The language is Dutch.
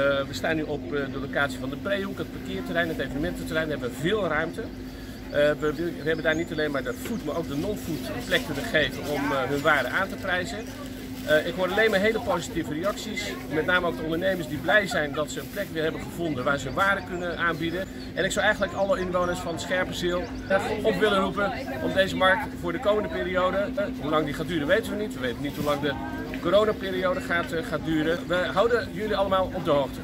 we staan nu op de locatie van de Breehoek, het parkeerterrein, het evenemententerrein. We hebben veel ruimte. we, we, hebben daar niet alleen maar de food, maar ook de non-food plek te geven om hun waarde aan te prijzen. Uh, ik hoor alleen maar hele positieve reacties. Met name ook de ondernemers die blij zijn dat ze een plek weer hebben gevonden waar ze hun waarde kunnen aanbieden. En ik zou eigenlijk alle inwoners van Scherpenzeel op willen roepen om deze markt voor de komende periode, uh, hoe lang die gaat duren weten we niet. We weten niet hoe lang de coronaperiode gaat, gaat duren. We houden jullie allemaal op de hoogte.